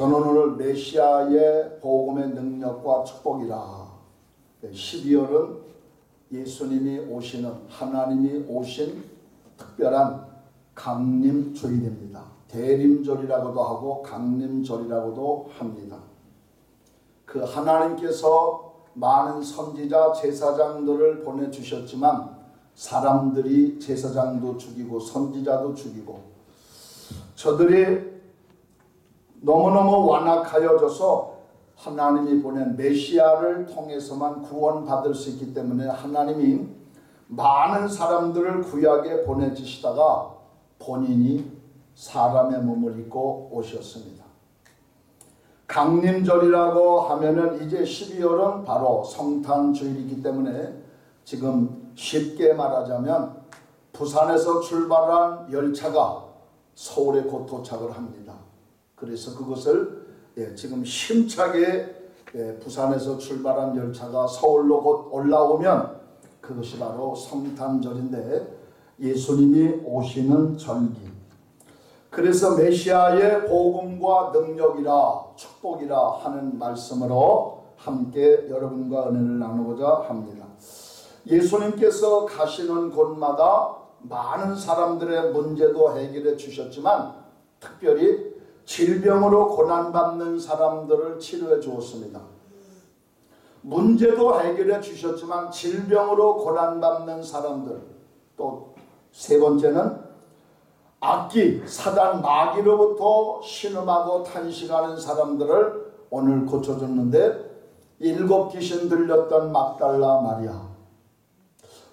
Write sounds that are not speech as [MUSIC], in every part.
저는 오늘 메시아의 복음의 능력과 축복이라 12월은 예수님이 오시는 하나님이 오신 특별한 강림절이 됩니다. 대림절이라고도 하고 강림절이라고도 합니다. 그 하나님께서 많은 선지자 제사장들을 보내주셨지만 사람들이 제사장도 죽이고 선지자도 죽이고 저들이 너무너무 완악하여져서 하나님이 보낸 메시아를 통해서만 구원받을 수 있기 때문에 하나님이 많은 사람들을 구약에 보내주시다가 본인이 사람의 몸을 입고 오셨습니다. 강림절이라고 하면은 이제 12월은 바로 성탄 주일이기 때문에 지금 쉽게 말하자면 부산에서 출발한 열차가 서울에 곧 도착을 합니다. 그래서 그것을 예, 지금 힘차게 예, 부산에서 출발한 열차가 서울로 곧 올라오면 그것이 바로 성탄절인데 예수님이 오시는 절기. 그래서 메시아의 복음과 능력이라 축복이라 하는 말씀으로 함께 여러분과 은혜를 나누고자 합니다. 예수님께서 가시는 곳마다 많은 사람들의 문제도 해결해 주셨지만 특별히 질병으로 고난받는 사람들을 치료해 주었습니다. 문제도 해결해 주셨지만 질병으로 고난받는 사람들 또 세 번째는 악기, 사단, 마귀로부터 신음하고 탄식하는 사람들을 오늘 고쳐줬는데 일곱 귀신 들렸던 막달라 마리아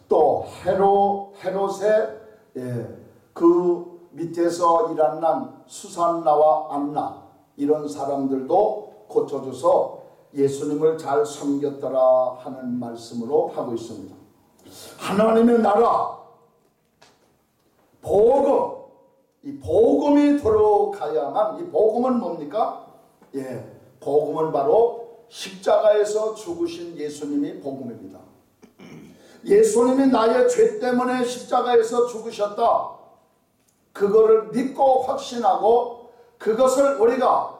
또 헤로 헤롯의 예, 그 밑에서 일어난 수산나와 안나 이런 사람들도 고쳐줘서 예수님을 잘 섬겼더라 하는 말씀으로 하고 있습니다. 하나님의 나라 복음 이 복음이 들어가야만 이 복음은 뭡니까? 예, 복음은 바로 십자가에서 죽으신 예수님이 복음입니다. 예수님이 나의 죄 때문에 십자가에서 죽으셨다. 그거를 믿고 확신하고 그것을 우리가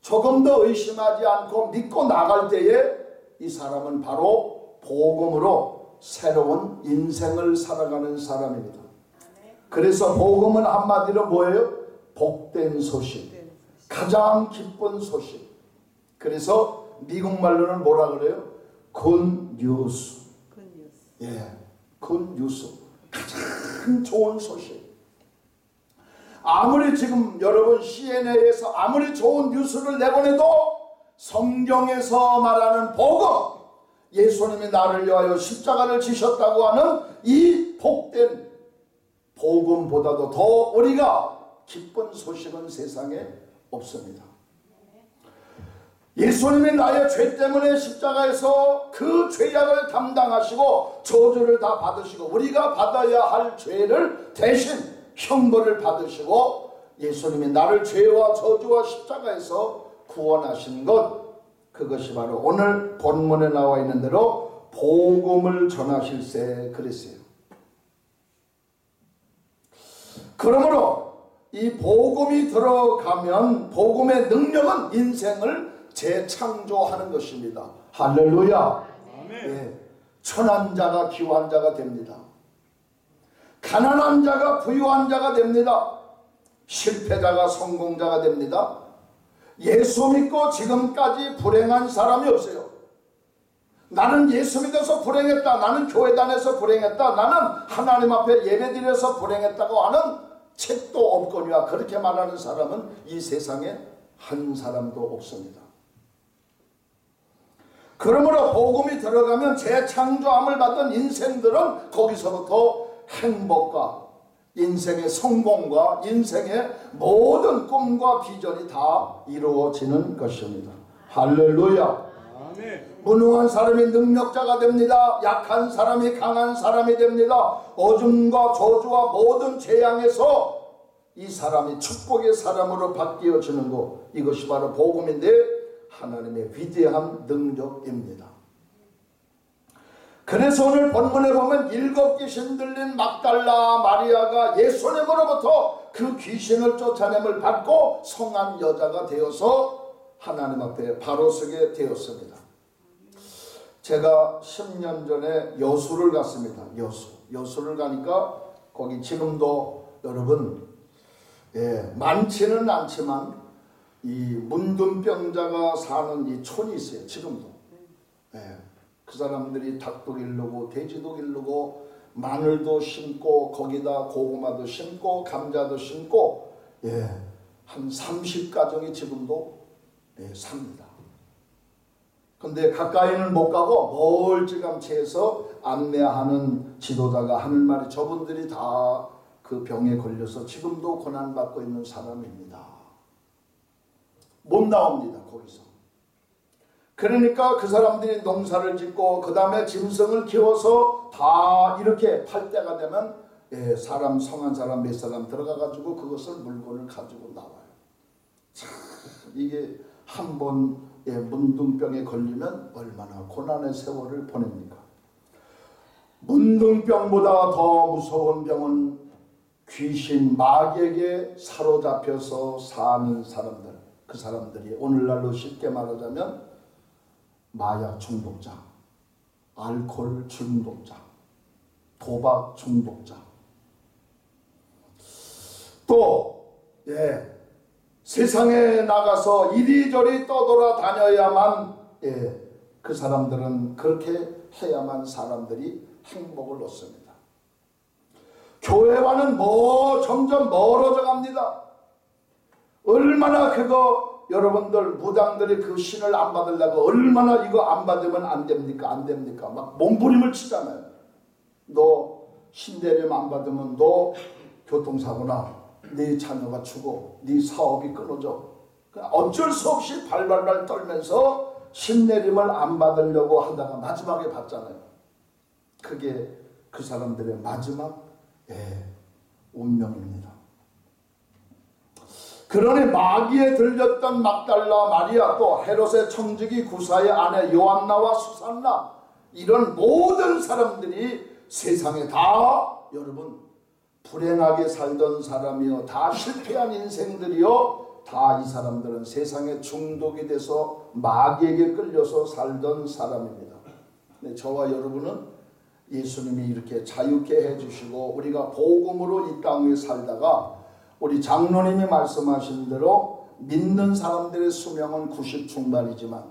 조금 더 의심하지 않고 믿고 나갈 때에 이 사람은 바로 복음으로 새로운 인생을 살아가는 사람입니다. 그래서 복음은 한마디로 뭐예요? 복된 소식. 가장 기쁜 소식. 그래서 미국 말로는 뭐라 그래요? Good news. 예, good news. 가장 좋은 소식. 아무리 지금 여러분 CNN에서 아무리 좋은 뉴스를 내보내도 성경에서 말하는 복음, 예수님이 나를 위하여 십자가를 지셨다고 하는 이 복된 복음보다도 더 우리가 기쁜 소식은 세상에 없습니다. 예수님이 나의 죄 때문에 십자가에서 그 죄악을 담당하시고 저주를 다 받으시고 우리가 받아야 할 죄를 대신 형벌을 받으시고 예수님이 나를 죄와 저주와 십자가에서 구원하신 것 그것이 바로 오늘 본문에 나와 있는 대로 복음을 전하실세 그랬어요. 그러므로 이 복음이 들어가면 복음의 능력은 인생을 재창조하는 것입니다. 할렐루야. 예, 천한 자가 귀한 자가 됩니다. 가난한 자가 부유한 자가 됩니다. 실패자가 성공자가 됩니다. 예수 믿고 지금까지 불행한 사람이 없어요. 나는 예수 믿어서 불행했다. 나는 교회 다녀서 불행했다. 나는 하나님 앞에 예배드려서 불행했다고 하는 책도 없거니와 그렇게 말하는 사람은 이 세상에 한 사람도 없습니다. 그러므로 복음이 들어가면 재창조함을 받은 인생들은 거기서부터 행복과 인생의 성공과 인생의 모든 꿈과 비전이 다 이루어지는 것입니다. 할렐루야. 무능한 사람이 능력자가 됩니다. 약한 사람이 강한 사람이 됩니다. 어둠과 저주와 모든 재앙에서 이 사람이 축복의 사람으로 바뀌어지는 것 이것이 바로 복음인데 하나님의 위대한 능력입니다. 그래서 오늘 본문에 보면 일곱 귀신 들린 막달라 마리아가 예수님으로부터 그 귀신을 쫓아냄을 받고 성한 여자가 되어서 하나님 앞에 바로 서게 되었습니다. 제가 10년 전에 여수를 갔습니다. 여수. 여수를 가니까 거기 지금도 여러분 예, 많지는 않지만 이 문둥병자가 사는 이 촌이 있어요. 지금도. 예, 그 사람들이 닭도 기르고 돼지도 기르고 마늘도 심고 거기다 고구마도 심고 감자도 심고 예, 한 30가정이 지금도 예, 삽니다. 근데 가까이는 못 가고 멀찌감치해서 안내하는 지도자가 하는 말이 저분들이 다 그 병에 걸려서 지금도 고난받고 있는 사람입니다. 못 나옵니다, 거기서. 그러니까 그 사람들이 농사를 짓고 그 다음에 짐승을 키워서 다 이렇게 팔 때가 되면 예, 사람 성한 사람 몇 사람 들어가 가지고 그것을 물건을 가지고 나와요. 참 이게 한번 예, 문둥병에 걸리면 얼마나 고난의 세월을 보냅니까? 문둥병보다 더 무서운 병은 귀신 마귀에게 사로잡혀서 사는 사람들 그 사람들이 오늘날로 쉽게 말하자면 마약 중독자, 알코올 중독자, 도박 중독자 또 예, 세상에 나가서 이리저리 떠돌아 다녀야만 예, 그 사람들은 그렇게 해야만 사람들이 행복을 얻습니다. 교회와는 뭐 점점 멀어져 갑니다. 얼마나 그거 여러분들 무당들이 그 신을 안 받으려고 얼마나 이거 안 받으면 안 됩니까? 안 됩니까? 막 몸부림을 치잖아요. 너 신대림 안 받으면 너 교통사고나 네 자녀가 죽어 네 사업이 끊어져. 어쩔 수 없이 발발발 떨면서 신내림을 안 받으려고 하다가 마지막에 받잖아요. 그게 그 사람들의 마지막 예, 운명입니다. 그러니 마귀에 들렸던 막달라 마리아 또 헤롯의 청지기 구사의 아내 요한나와 수산나 이런 모든 사람들이 세상에 다 여러분 불행하게 살던 사람이요 다 실패한 인생들이요 다 이 사람들은 세상에 중독이 돼서 마귀에게 끌려서 살던 사람입니다. 네, 저와 여러분은 예수님이 이렇게 자유케 해주시고 우리가 복음으로 이 땅에 살다가 우리 장로님이 말씀하신 대로 믿는 사람들의 수명은 90 중반이지만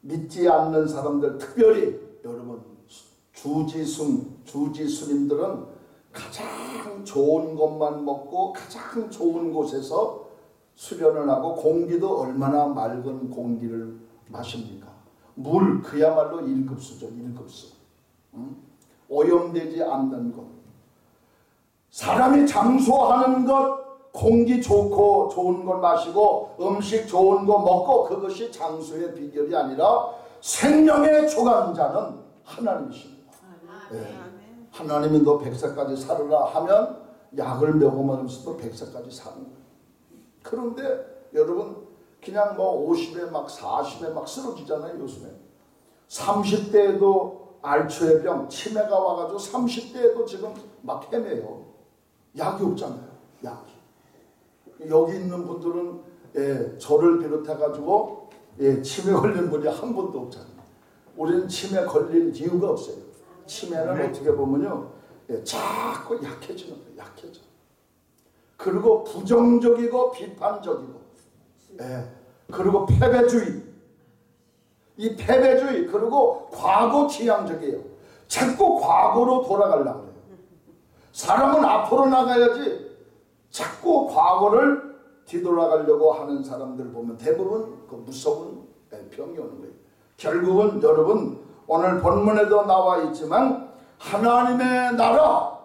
믿지 않는 사람들 특별히 여러분 주지승 주지스님들은 가장 좋은 것만 먹고 가장 좋은 곳에서 수련을 하고 공기도 얼마나 맑은 공기를 마십니까? 물 그야말로 1급수죠 1급수 응? 오염되지 않는 것 사람이 장수하는 것 공기 좋고 좋은 걸 마시고 음식 좋은 거 먹고 그것이 장수의 비결이 아니라 생명의 주관자는 하나님이십니다. 네. 하나님이 너 백세까지 살으라 하면 약을 먹으면서도 백세까지 사는 거예요. 그런데 여러분 그냥 뭐 50에 막 40에 막 쓰러지잖아요 요즘에 30대에도 알초의 병 치매가 와가지고 30대에도 지금 막 헤매요 약이 없잖아요. 약이. 여기 있는 분들은 예, 저를 비롯해 가지고 예, 치매 걸린 분이 한 분도 없잖아요. 우리는 치매 걸릴 이유가 없어요. 치매는 어떻게 보면요 예, 자꾸 약해지는 거예요 약해져. 그리고 부정적이고 비판적이고 예, 그리고 패배주의. 이 패배주의 그리고 과거 지향적이에요. 자꾸 과거로 돌아가려고 사람은 앞으로 나가야지 자꾸 과거를 뒤돌아가려고 하는 사람들 보면 대부분 그 무서운 예, 병이 오는 거예요 결국은 여러분 오늘 본문에도 나와 있지만 하나님의 나라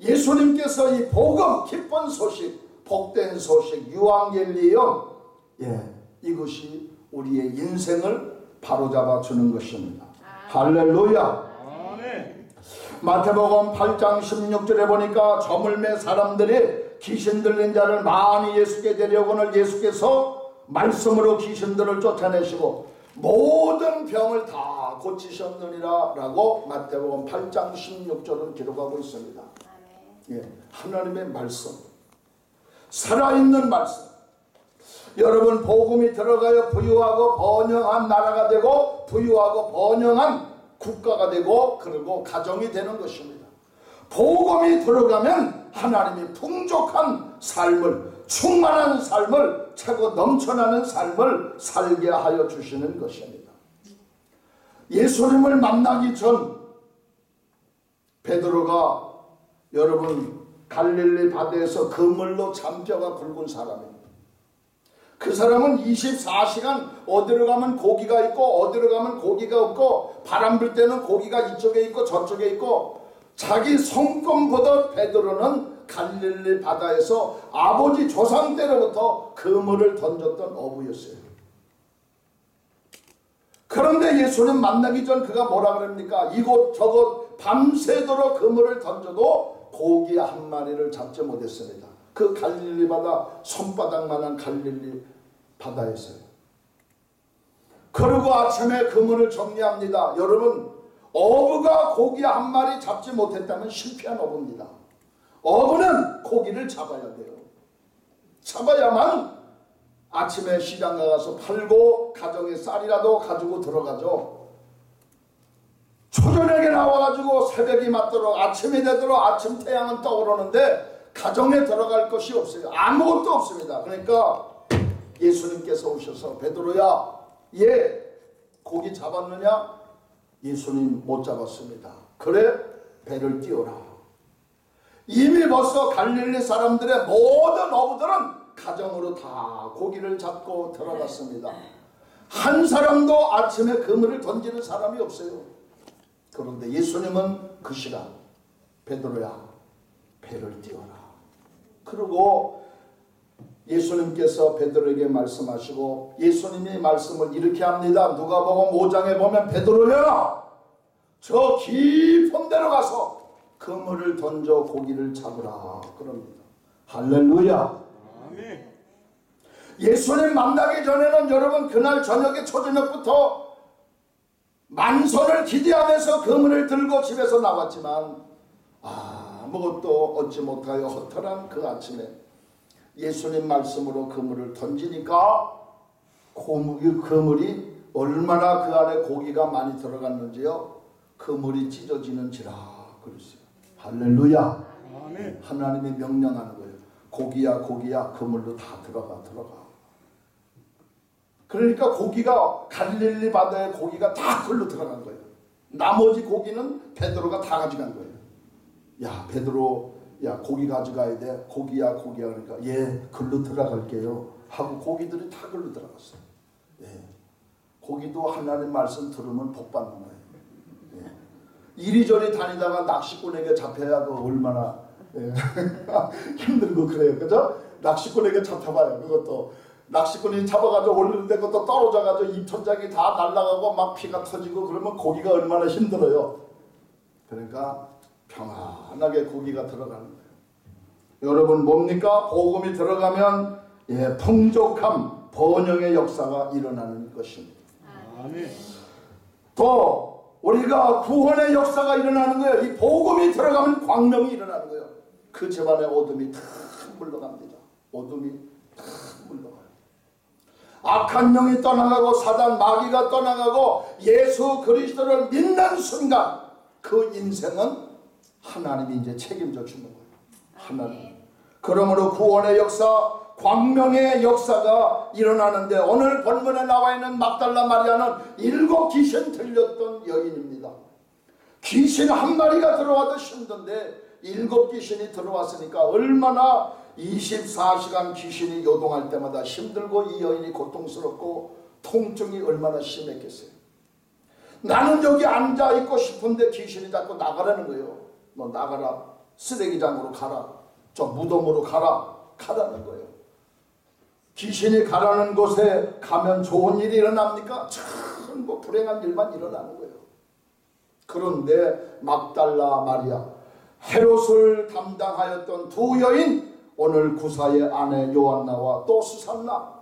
예수님께서 이 복음 기쁜 소식 복된 소식 유앙겔리엄 예 이것이 우리의 인생을 바로잡아 주는 것입니다. 할렐루야. 마태복음 8장 16절에 보니까 저물매 사람들이 귀신 들린 자를 많이 예수께 데려오늘 예수께서 말씀으로 귀신들을 쫓아내시고 모든 병을 다 고치셨느니라 라고 마태복음 8장 16절은 기록하고 있습니다. 예, 하나님의 말씀 살아있는 말씀 여러분 복음이 들어가야 부유하고 번영한 나라가 되고 부유하고 번영한 국가가 되고 그리고 가정이 되는 것입니다. 복음이 들어가면 하나님이 풍족한 삶을 충만한 삶을 차고 넘쳐나는 삶을 살게 하여 주시는 것입니다. 예수님을 만나기 전 베드로가 여러분 갈릴리 바다에서 그물로 잠겨가 굵은 사람입니다. 그 사람은 24시간 어디로 가면 고기가 있고 어디로 가면 고기가 없고 바람 불 때는 고기가 이쪽에 있고 저쪽에 있고 자기 성권보다 베드로는 갈릴리 바다에서 아버지 조상 때로부터 그물을 던졌던 어부였어요. 그런데 예수님 만나기 전 그가 뭐라 그럽니까? 이곳 저곳 밤새도록 그물을 던져도 고기 한 마리를 잡지 못했습니다. 그 갈릴리 바다 손바닥만한 갈릴리 바다에서요. 그리고 아침에 그물을 정리합니다. 여러분 어부가 고기 한 마리 잡지 못했다면 실패한 어부입니다. 어부는 고기를 잡아야 돼요. 잡아야만 아침에 시장 가서 팔고 가정에 쌀이라도 가지고 들어가죠. 초저녁에 나와가지고 새벽이 맞도록 아침이 되도록 아침 태양은 떠오르는데 가정에 들어갈 것이 없어요. 아무것도 없습니다. 그러니까 예수님께서 오셔서 베드로야 얘 고기 잡았느냐? 예수님 못 잡았습니다. 그래 배를 띄워라. 이미 벌써 갈릴리 사람들의 모든 어부들은 가정으로 다 고기를 잡고 들어갔습니다. 한 사람도 아침에 그물을 던지는 사람이 없어요. 그런데 예수님은 그 시간 베드로야 배를 띄워라. 그리고 예수님께서 베드로에게 말씀하시고 예수님이 말씀을 이렇게 합니다. 누가복음 5장에 보면 베드로야 저 깊은 데로 가서 그물을 던져 고기를 잡으라 그럽니다. 할렐루야. 예수님 만나기 전에는 여러분 그날 저녁에 초저녁부터 만선을 기대하면서 그물을 들고 집에서 나왔지만 아 무것도 얻지 못하여 허탈한 그 아침에 예수님 말씀으로 그물을 던지니까 고무기 그물이 얼마나 그 안에 고기가 많이 들어갔는지요. 그물이 찢어지는지라 그랬어요. 할렐루야. 아멘. 하나님이 명령하는 거예요. 고기야 고기야 그물로 다 들어가 들어가. 그러니까 고기가 갈릴리 바다에 고기가 다 글로 들어간 거예요. 나머지 고기는 베드로가 다 가져간 거예요. 야 베드로 야 고기 가져가야 돼. 고기야 고기야 그러니까 예 글로 들어갈게요. 하고 고기들이 다 글로 들어갔어요. 예. 고기도 하나님 말씀 들으면 복 받는 거예요. 예. 이리저리 다니다가 낚시꾼에게 잡혀야 그 얼마나 예. [LAUGHS] 힘들고 그래요. 그죠? 낚시꾼에게 잡혀봐요. 그것도 낚시꾼이 잡아가지고 올리는데 그것도 떨어져가지고 입천장이 다 날아가고 막 피가 터지고 그러면 고기가 얼마나 힘들어요. 그러니까 평안하게 고기가 들어가는 거예요. 여러분 뭡니까? 복음이 들어가면 예, 풍족함, 번영의 역사가 일어나는 것입니다. 아멘. 또 우리가 구원의 역사가 일어나는 거예요. 이 복음이 들어가면 광명이 일어나는 거예요. 그 집안의 어둠이 다 물러갑니다. 어둠이 다 물러가요. 악한 영이 떠나가고 사단 마귀가 떠나가고 예수 그리스도를 믿는 순간 그 인생은 하나님이 이제 책임져 주는 거예요. 하나님. 그러므로 구원의 역사, 광명의 역사가 일어나는데 오늘 본문에 나와 있는 막달라 마리아는 일곱 귀신 들렸던 여인입니다. 귀신 한 마리가 들어와도 힘든데 일곱 귀신이 들어왔으니까 얼마나 24시간 귀신이 요동할 때마다 힘들고 이 여인이 고통스럽고 통증이 얼마나 심했겠어요. 나는 여기 앉아 있고 싶은데 귀신이 자꾸 나가라는 거예요. 너 나가라. 쓰레기장으로 가라. 저 무덤으로 가라. 가라는 거예요. 귀신이 가라는 곳에 가면 좋은 일이 일어납니까? 전뭐 불행한 일만 일어나는 거예요. 그런데 막달라 마리아 헤롯을 담당하였던 두 여인 오늘 구사의 아내 요한나와 또 수산나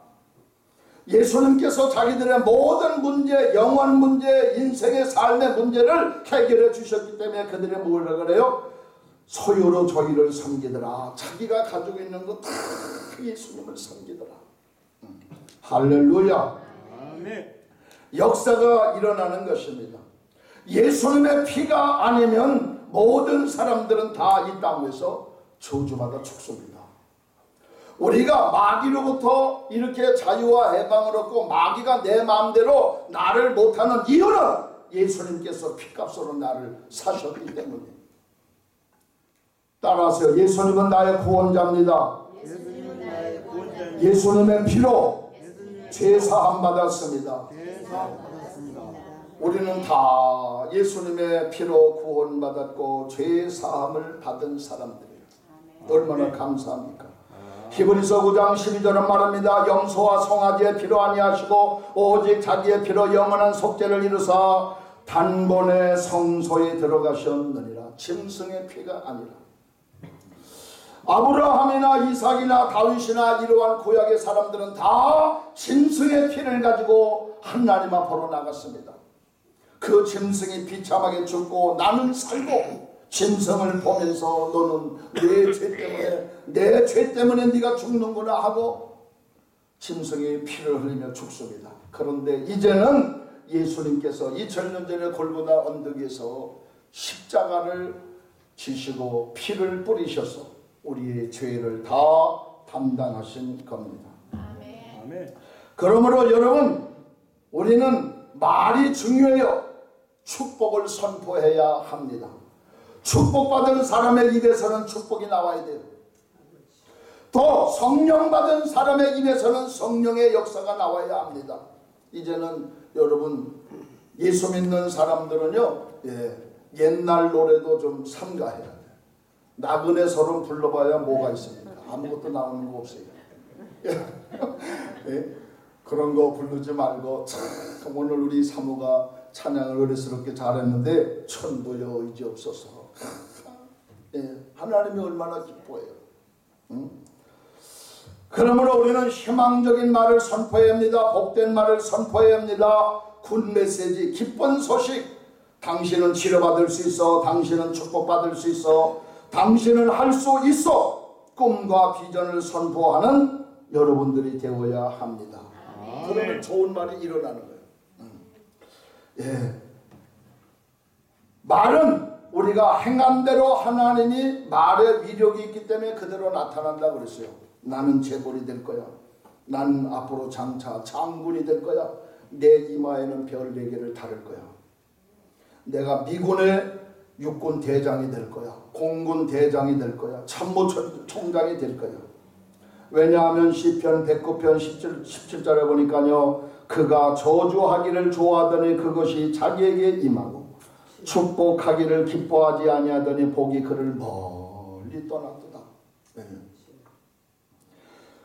예수님께서 자기들의 모든 문제, 영원 문제, 인생의 삶의 문제를 해결해 주셨기 때문에 그들이 뭐라 그래요? 소유로 저희를 섬기더라. 자기가 가지고 있는 거 다 예수님을 섬기더라. 음. 할렐루야. 아멘. 역사가 일어나는 것입니다. 예수님의 피가 아니면 모든 사람들은 다 이 땅에서 저주받아 죽습니다. 우리가 마귀로부터 이렇게 자유와 해방을 얻고 마귀가 내 마음대로 나를 못하는 이유는 예수님께서 피값으로 나를 사셨기 때문에 따라서 예수님은 나의 구원자입니다. 예수님은 나의 구원자님. 예수님의 피로 죄 사함 받았습니다. 대상 받았습니다. 우리는 다 예수님의 피로 구원받았고 죄 사함을 받은 사람들이에요. 얼마나 감사합니까? 히브리서 9장 12절은 말합니다. 염소와 송아지의 피로 아니하시고 오직 자기의 피로 영원한 속죄를 이루사 단번에 성소에 들어가셨느니라. 짐승의 피가 아니라. 아브라함이나 이삭이나 다윗이나 이러한 구약의 사람들은 다 짐승의 피를 가지고 하나님 앞으로 나갔습니다. 그 짐승이 비참하게 죽고 나는 살고 짐승을 보면서 너는 내 죄 [LAUGHS] 때문에 내 죄 때문에 네가 죽는구나 하고 짐승이 피를 흘리며 죽습니다. 그런데 이제는 예수님께서 2000년 전에 골고다 언덕에서 십자가를 지시고 피를 뿌리셔서 우리의 죄를 다 담당하신 겁니다. 아멘. 그러므로 여러분 우리는 말이 중요해요. 축복을 선포해야 합니다. 축복받은 사람의 입에서는 축복이 나와야 돼요. 또 성령 받은 사람의 입에서는 성령의 역사가 나와야 합니다. 이제는 여러분 예수 믿는 사람들은요 예, 옛날 노래도 좀 삼가해야 돼요. 나그네 서론 불러봐야 뭐가 있습니까? 아무것도 나오는 거 없어요. [LAUGHS] 예? 그런 거 부르지 말고 참 오늘 우리 사모가 찬양을 어리스럽게 잘했는데 천부여 이제 없어서 예, 하나님이 얼마나 기뻐해요. 응? 그러므로 우리는 희망적인 말을 선포해야 합니다. 복된 말을 선포해야 합니다. good 메시지, 기쁜 소식. 당신은 치료받을 수 있어. 당신은 축복받을 수 있어. 당신은 할 수 있어. 꿈과 비전을 선포하는 여러분들이 되어야 합니다. 그러면 좋은 말이 일어나는 거예요. 음. 예. 말은 우리가 행한 대로 하나님이 말의 위력이 있기 때문에 그대로 나타난다 그랬어요. 나는 재벌이 될 거야. 나는 앞으로 장차 장군이 될 거야. 내 이마에는 별 네 개를 달을 거야. 내가 미군의 육군 대장이 될 거야. 공군 대장이 될 거야. 참모 총장이 될 거야. 왜냐하면 시편 109편 17, 17절에 보니까요. 그가 저주하기를 좋아하더니 그것이 자기에게 임하고 축복하기를 기뻐하지 아니하더니 복이 그를 멀리 떠났도다. 네.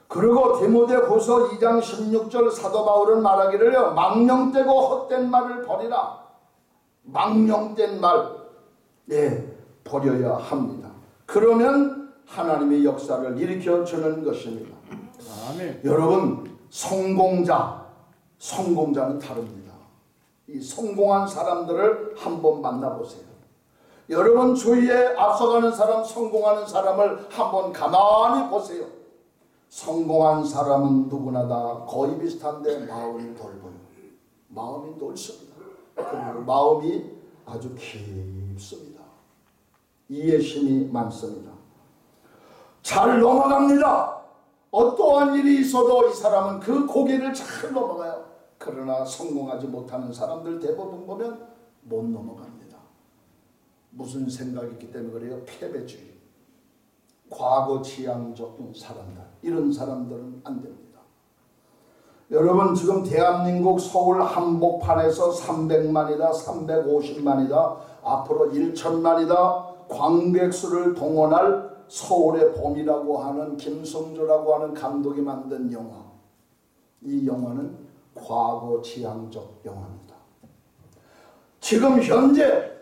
그리고 디모데후서 2장 16절 사도 바울은 말하기를요. 망령되고 헛된 말을 버리라. 망령된 말 예, 버려야 합니다. 그러면 하나님의 역사를 일으켜 주는 것입니다. 아멘. 여러분 성공자 성공자는 다릅니다. 이 성공한 사람들을 한번 만나보세요. 여러분 주위에 앞서가는 사람 성공하는 사람을 한번 가만히 보세요. 성공한 사람은 누구나 다 거의 비슷한데 마음이 넓어요. 마음이 넓습니다. 그리고 마음이 아주 깊습니다. 이해심이 많습니다. 잘 넘어갑니다. 어떠한 일이 있어도 이 사람은 그 고개를 잘 넘어가요. 그러나 성공하지 못하는 사람들 대부분 보면 못 넘어갑니다. 무슨 생각이 있기 때문에 그래요? 패배주의. 과거 지향적인 사람들. 이런 사람들은 안 됩니다. 여러분 지금 대한민국 서울 한복판에서 300만이다 350만이다 앞으로 1천만이다 광백수를 동원할 서울의 봄이라고 하는 김성조라고 하는 감독이 만든 영화. 이 영화는 과거 지향적 영화입니다. 지금 현재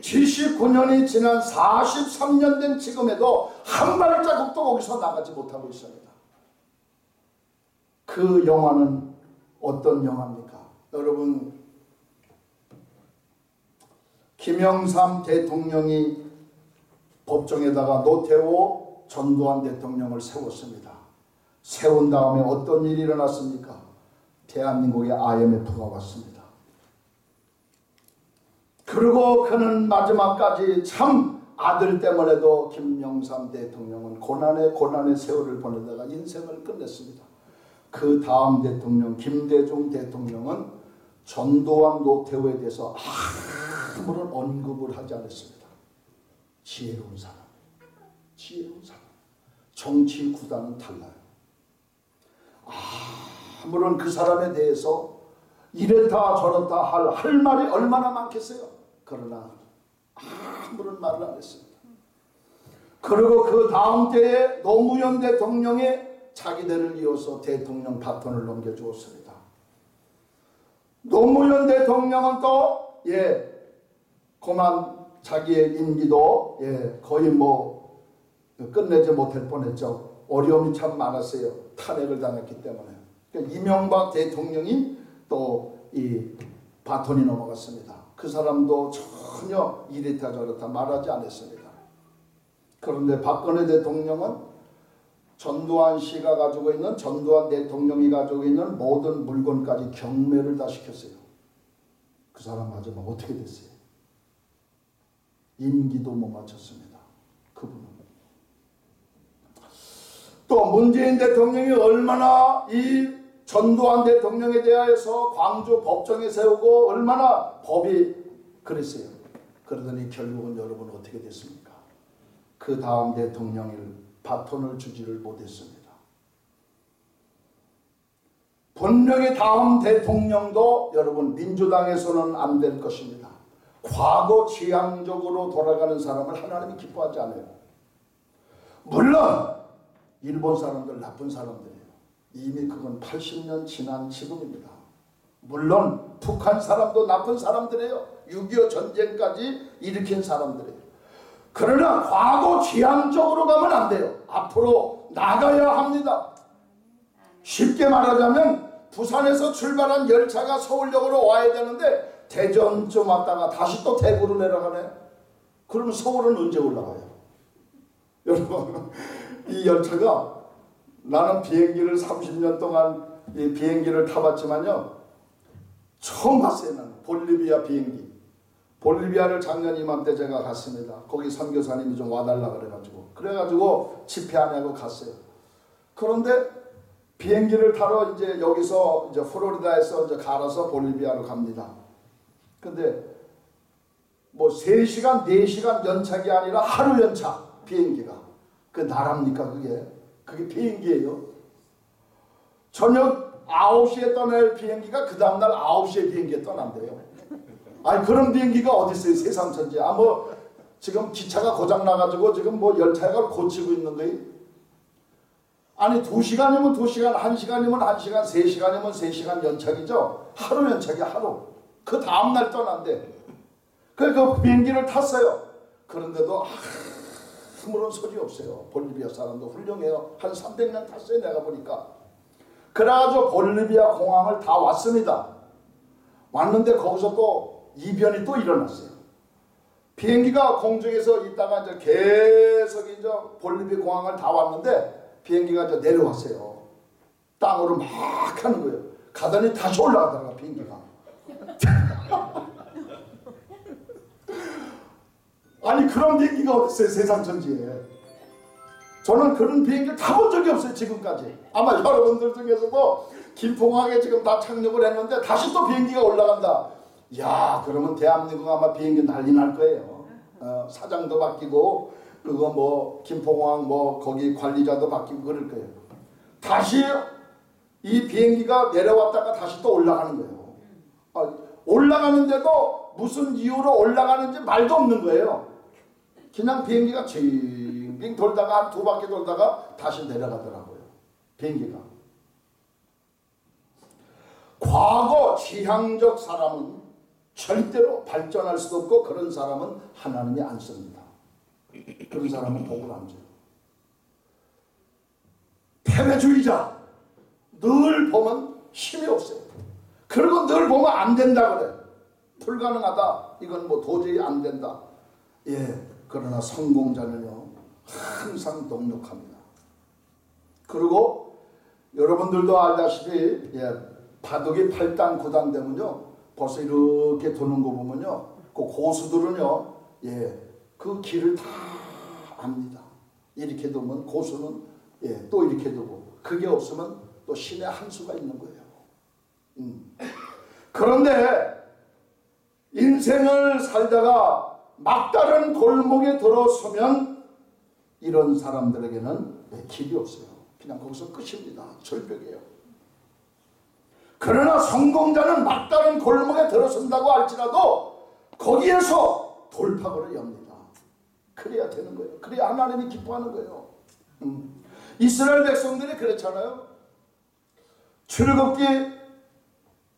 79년이 지난 43년 된 지금에도 한 발자국도 거기서 나가지 못하고 있습니다. 그 영화는 어떤 영화입니까? 여러분 김영삼 대통령이 법정에다가 노태우 전두환 대통령을 세웠습니다. 세운 다음에 어떤 일이 일어났습니까? 대한민국에 IMF가 왔습니다. 그리고 그는 마지막까지 참 아들 때문에도 김영삼 대통령은 고난의 고난의 세월을 보내다가 인생을 끝냈습니다. 그 다음 대통령 김대중 대통령은 전두환 노태우에 대해서 아무런 언급을 하지 않았습니다. 지혜로운 사람, 지혜로운 사람. 정치 구단은 달라요. 아무런 그 사람에 대해서 이랬다 저랬다 할, 할 말이 얼마나 많겠어요. 그러나 아무런 말을 안 했습니다. 그리고 그 다음 때에 노무현 대통령이 자기들을 이어서 대통령 바톤을 넘겨주었습니다. 노무현 대통령은 또, 예, 그만 자기의 임기도, 예, 거의 뭐, 끝내지 못할 뻔했죠. 어려움이 참 많았어요. 탄핵을 당했기 때문에. 그러니까 이명박 대통령이 또 이 바톤이 넘어갔습니다. 그 사람도 전혀 이랬다 저랬다 말하지 않았습니다. 그런데 박근혜 대통령은 전두환 씨가 가지고 있는 전두환 대통령이 가지고 있는 모든 물건까지 경매를 다 시켰어요. 그 사람 마지막 어떻게 됐어요? 임기도 못 마쳤습니다. 그분은. 또 문재인 대통령이 얼마나 이 전두환 대통령에 대하여서 광주 법정에 세우고 얼마나 법이 그랬어요. 그러더니 결국은 여러분 어떻게 됐습니까? 그 다음 대통령을 바톤을 주지를 못했습니다. 분명히 다음 대통령도 여러분 민주당에서는 안 될 것입니다. 과거 지향적으로 돌아가는 사람을 하나님이 기뻐하지 않아요. 물론 일본 사람들 나쁜 사람들이에요. 이미 그건 80년 지난 지금입니다. 물론 북한 사람도 나쁜 사람들이에요. 6.25 전쟁까지 일으킨 사람들이에요. 그러나 과거 지향적으로 가면 안 돼요. 앞으로 나가야 합니다. 쉽게 말하자면 부산에서 출발한 열차가 서울역으로 와야 되는데 대전쯤 왔다가 다시 또 대구로 내려가네. 그러면 서울은 언제 올라가요? [LAUGHS] 여러분 이 열차가 나는 비행기를 30년 동안 이 비행기를 타봤지만요. 처음 봤어요 나는. 볼리비아 비행기. 볼리비아를 작년 이맘때 제가 갔습니다. 거기 선교사님이 좀 와달라 그래가지고. 그래가지고 집회 안 하고 갔어요. 그런데 비행기를 타러 이제 여기서 이제 플로리다에서 이제 갈아서 볼리비아로 갑니다. 근데 뭐 3시간, 4시간 연착이 아니라 하루 연착 비행기가. 그 나랍니까 그게 그게 비행기예요. 저녁 9시에 떠날 비행기가 그 다음날 9시에 비행기에 떠난대요. 아니 그런 비행기가 어디 있어요 세상 천지. 아뭐 지금 기차가 고장 나가지고 지금 뭐 열차가 고치고 있는 거예요? 아니 2시간이면 2시간, 1시간이면 1시간, 3시간이면 3시간 연착이죠? 하루 연착이 하루. 그 다음날 떠난대. 그래서 그 비행기를 탔어요. 그런데도 아 무런 소리 없어요. 볼리비아 사람도 훌륭해요. 한 300년 탔어요. 내가 보니까. 그래가지고 볼리비아 공항을 다 왔습니다. 왔는데 거기서 또 이변이 또 일어났어요. 비행기가 공중에서 있다가 이제 계속 이제 볼리비아 공항을 다 왔는데 비행기가 이제 내려왔어요. 땅으로 막 하는 거예요. 가더니 다시 올라가다가 비행기가. 아니 그런 비행기가 어딨어요 세상 천지에? 저는 그런 비행기를 타본 적이 없어요 지금까지. 아마 여러분들 중에서도 김포항에 지금 다 착륙을 했는데 다시 또 비행기가 올라간다. 야 그러면 대한민국 아마 비행기 난리 날 거예요. 어, 사장도 바뀌고 그거 뭐 김포공항 뭐 거기 관리자도 바뀌고 그럴 거예요. 다시 이 비행기가 내려왔다가 다시 또 올라가는 거예요. 아, 올라가는데도 무슨 이유로 올라가는지 말도 없는 거예요 그냥 비행기가 징빙 돌다가 한 두 바퀴 돌다가 다시 내려가더라고요. 비행기가. 과거 지향적 사람은 절대로 발전할 수 없고 그런 사람은 하나님이 안 씁니다. 그런 사람은 복을 안 줘요. 패배주의자 늘 보면 힘이 없어요. 그리고 늘 보면 안 된다 그래. 불가능하다. 이건 뭐 도저히 안 된다. 예. 그러나 성공자는요. 항상 녹록합니다. 그리고 여러분들도 알다시피 예, 바둑이 8단 9단 되면요. 벌써 이렇게 도는 거 보면요. 그 고수들은요. 예. 그 길을 다 압니다. 이렇게 두면 고수는 예, 또 이렇게 두고 그게 없으면 또 신의 한 수가 있는 거예요. 음. 그런데 인생을 살다가 막다른 골목에 들어서면 이런 사람들에게는 예, 길이 없어요. 그냥 거기서 끝입니다. 절벽이에요. 그러나 성공자는 막다른 골목에 들어선다고 할지라도 거기에서 돌파구를 엽니다. 그래야 되는 거예요. 그래야 하나님이 기뻐하는 거예요. 음. 이스라엘 백성들이 그렇잖아요. 출애굽기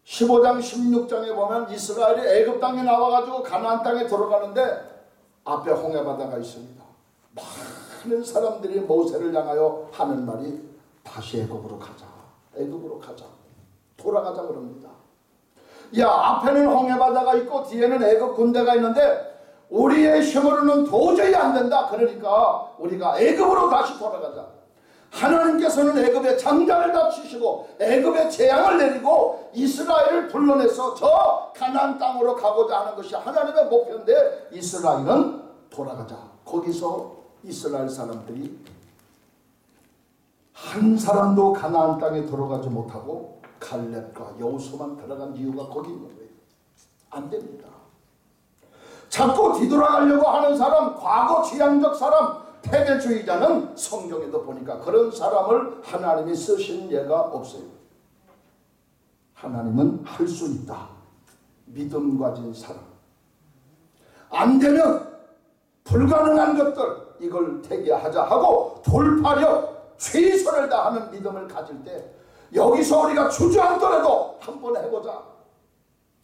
15장 16장에 보면 이스라엘이 애굽 땅에 나와가지고 가나안 땅에 들어가는데 앞에 홍해 바다가 있습니다. 많은 사람들이 모세를 향하여 하는 말이 다시 애굽으로 가자. 애굽으로 가자. 돌아가자 그럽니다. 야 앞에는 홍해 바다가 있고 뒤에는 애굽 군대가 있는데 우리의 힘으로는 도저히 안 된다. 그러니까 우리가 애굽으로 다시 돌아가자. 하나님께서는 애굽의 장자를 다치시고 애굽의 재앙을 내리고 이스라엘을 불러내서 저 가나안 땅으로 가고자 하는 것이 하나님의 목표인데 이스라엘은 돌아가자. 거기서 이스라엘 사람들이 한 사람도 가나안 땅에 들어가지 못하고 갈렙과 여호수만 들어간 이유가 거기 있는 거예요. 안 됩니다. 자꾸 뒤돌아가려고 하는 사람, 과거 지향적 사람, 패배주의자는 성경에도 보니까 그런 사람을 하나님이 쓰신 예가 없어요. 하나님은 할 수 있다. 믿음 가진 사람. 안 되면 불가능한 것들 이걸 태기하자 하고 돌파력, 최선을 다하는 믿음을 가질 때 여기서 우리가 주저앉더라도 한번 해보자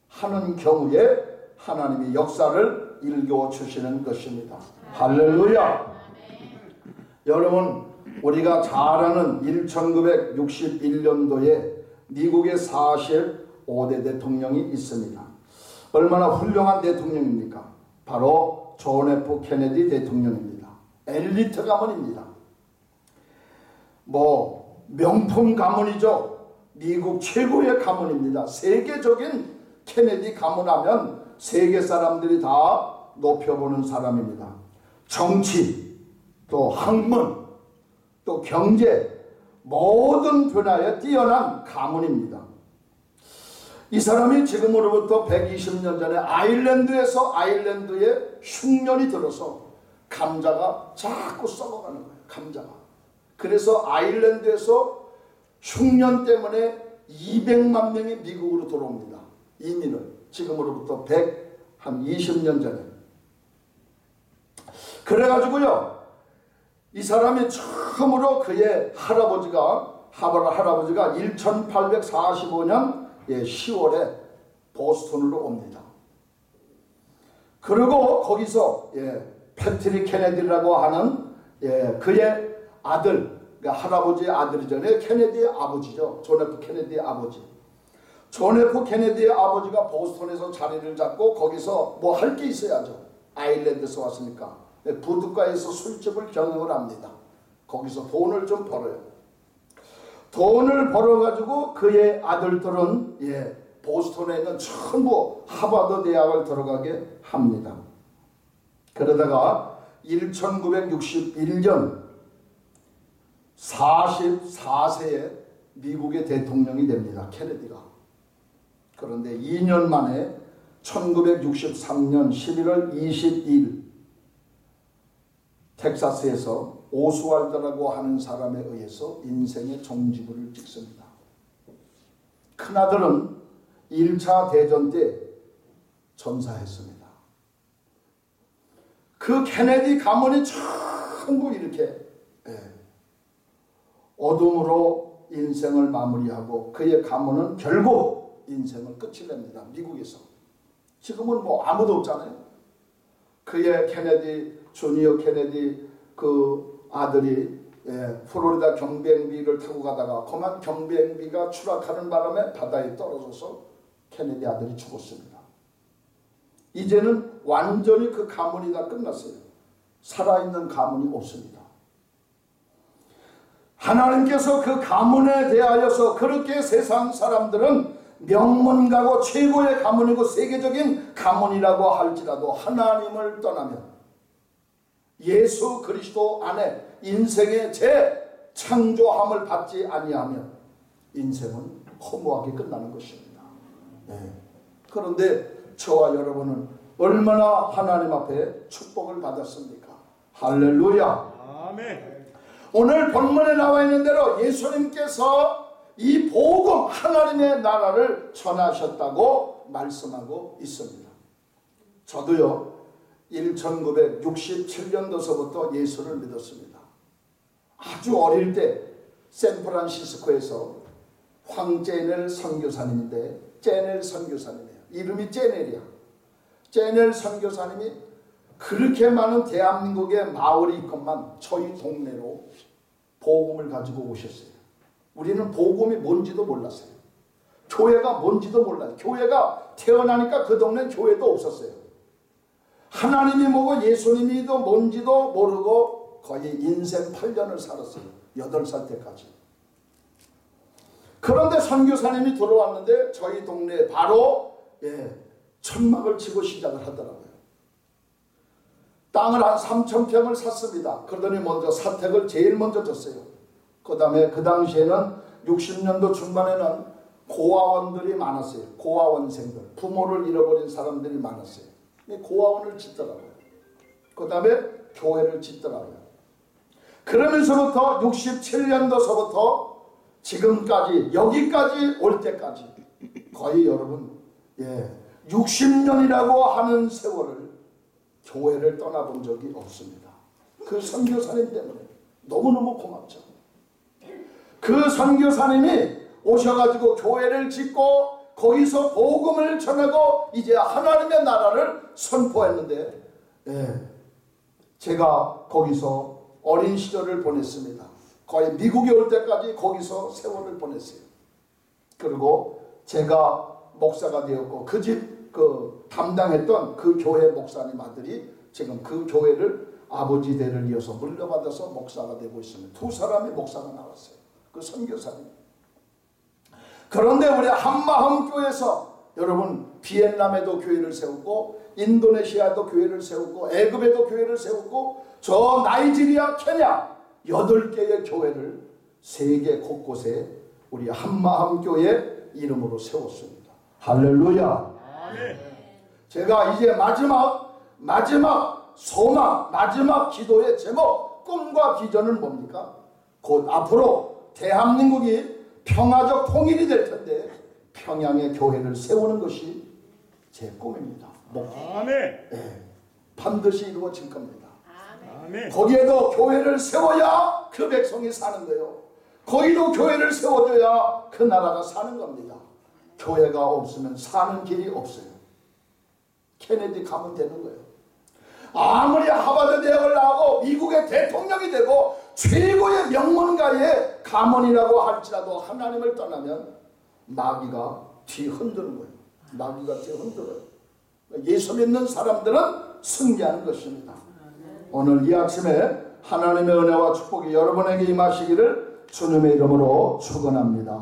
하는 경우에 하나님이 역사를 일깨워 주시는 것입니다. 할렐루야. 여러분 우리가 잘 아는 1961년도에 미국의 45대 대통령이 있습니다. 얼마나 훌륭한 대통령입니까? 바로 존 F 케네디 대통령입니다. 엘리트 가문입니다. 뭐 명품 가문이죠. 미국 최고의 가문입니다. 세계적인 케네디 가문하면 세계 사람들이 다 높여보는 사람입니다. 정치, 또 학문, 또 경제 모든 분야에 뛰어난 가문입니다. 이 사람이 지금으로부터 120년 전에 아일랜드에서 아일랜드에 흉년이 들어서 감자가 자꾸 썩어가는 거예요. 감자가. 그래서 아일랜드에서 흉년 때문에 200만 명이 미국으로 들어옵니다. 이민을 지금으로부터 100 한 20년 전에. 그래가지고요. 이 사람이 처음으로 그의 할아버지가 하버라 할아버지가 1845년 10월에 보스턴으로 옵니다. 그리고 거기서 예, 패트릭 케네디라고 하는 예, 그의 아들, 그러니까 할아버지의 아들이잖아요. 케네디의 아버지죠. 존 F 케네디의 아버지. 존 F 케네디의 아버지가 보스턴에서 자리를 잡고 거기서 뭐 할 게 있어야죠. 아일랜드에서 왔으니까. 예, 부두가에서 술집을 경영을 합니다. 거기서 돈을 좀 벌어요. 돈을 벌어가지고 그의 아들들은 예, 보스턴에 있는 전부 하버드 대학을 들어가게 합니다. 그러다가 1961년 44세에 미국의 대통령이 됩니다. 케네디가. 그런데 2년 만에 1963년 11월 22일 텍사스에서 오스왈드라고 하는 사람에 의해서 인생의 종지부를 찍습니다. 큰아들은 1차 대전 때 전사했습니다. 그 케네디 가문이 전부 이렇게 예, 어둠으로 인생을 마무리하고 그의 가문은 결국 인생을 끝을 냅니다. 미국에서. 지금은 뭐 아무도 없잖아요. 그의 케네디 주니어 케네디 그 아들이 예, 플로리다 경비행비를 타고 가다가 그만 경비행비가 추락하는 바람에 바다에 떨어져서 케네디 아들이 죽었습니다. 이제는 완전히 그 가문이 다 끝났어요. 살아있는 가문이 없습니다. 하나님께서 그 가문에 대하여서 그렇게 세상 사람들은 명문가고 최고의 가문이고 세계적인 가문이라고 할지라도 하나님을 떠나면 예수 그리스도 안에 인생의 재창조함을 받지 아니하면 인생은 허무하게 끝나는 것입니다. 네. 그런데 저와 여러분은 얼마나 하나님 앞에 축복을 받았습니까? 할렐루야. 아멘. 오늘 본문에 나와 있는 대로 예수님께서 이 복음 하나님의 나라를 전하셨다고 말씀하고 있습니다. 저도요 1967년도서부터 예수를 믿었습니다. 아주 어릴 때 샌프란시스코에서 황제넬 선교사님인데 제넬 선교사님이에요. 이름이 제넬이야. 제넬 선교사님이 그렇게 많은 대한민국의 마을이 있건만 저희 동네로 복음을 가지고 오셨어요. 우리는 복음이 뭔지도 몰랐어요. 교회가 뭔지도 몰라요. 교회가 태어나니까 그 동네는 교회도 없었어요. 하나님이 뭐고 예수님이도 뭔지도 모르고 거의 인생 8년을 살았어요. 8살 때까지. 그런데 선교사님이 들어왔는데 저희 동네에 바로 예, 천막을 치고 시작을 하더라고요. 땅을 한 3천 평을 샀습니다. 그러더니 먼저 사택을 제일 먼저 줬어요. 그 다음에 그 당시에는 60년도 중반에는 고아원들이 많았어요. 고아원생들. 부모를 잃어버린 사람들이 많았어요. 이 고아원을 짓더라고요. 그 다음에 교회를 짓더라고요. 그러면서부터 67년도서부터 지금까지 여기까지 올 때까지 거의 여러분 예 60년이라고 하는 세월을 교회를 떠나본 적이 없습니다. 그 선교사님 때문에 너무너무 고맙죠. 그 선교사님이 오셔가지고 교회를 짓고 거기서 복음을 전하고 이제 하나님의 나라를 선포했는데 예, 제가 거기서 어린 시절을 보냈습니다. 거의 미국에 올 때까지 거기서 세월을 보냈어요. 그리고 제가 목사가 되었고 그 집그 담당했던 그 교회 목사님 아들이 지금 그 교회를 아버지 대를 이어서 물려받아서 목사가 되고 있습니다. 두 사람이 목사가 나왔어요. 그 선교사님. 그런데 우리 한마음 교회에서 여러분 비엔남에도 교회를 세웠고 인도네시아도 교회를 세웠고 애굽에도 교회를 세웠고 저 나이지리아 케냐 여덟 개의 교회를 세계 곳곳에 우리 한마음 교회 이름으로 세웠습니다. 할렐루야. 제가 이제 마지막 마지막 소망 마지막 기도의 제목 꿈과 비전은 뭡니까? 곧 앞으로 대한민국이 평화적 통일이 될 텐데 평양의 교회를 세우는 것이 제 꿈입니다. 목 아멘. 예, 반드시 이루어질 겁니다. 아멘. 거기에도 교회를 세워야 그 백성이 사는 거예요. 거기도 교회를 세워줘야 그 나라가 사는 겁니다. 교회가 없으면 사는 길이 없어요. 케네디 가면 되는 거예요. 아무리 하버드 대학을 나오고 미국의 대통령이 되고 최고의 명문가의 가문이라고 할지라도 하나님을 떠나면 마귀가 뒤 흔드는 거예요. 마귀가 뒤 흔들어요. 예수 믿는 사람들은 승리하는 것입니다. 오늘 이 아침에 하나님의 은혜와 축복이 여러분에게 임하시기를 주님의 이름으로 축원합니다.